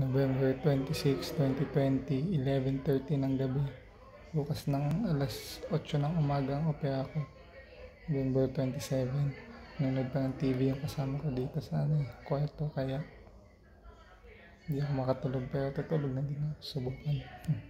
November 26, 2020, 11.30 ng gabi. Bukas ng alas 8 ng umaga ang opera ko. November 27. Nanonood pa ng TV yung kasama ko dito sa ano, kwarto. Kaya hindi ako makatulog pero tutulog na din ako. Subukan. Hmm.